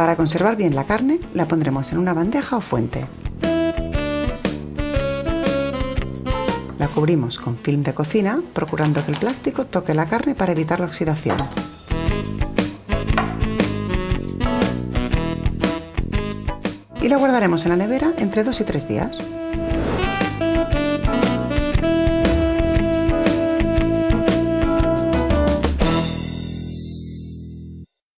Para conservar bien la carne, la pondremos en una bandeja o fuente. La cubrimos con film de cocina, procurando que el plástico toque la carne para evitar la oxidación. Y la guardaremos en la nevera entre 2 y 3 días.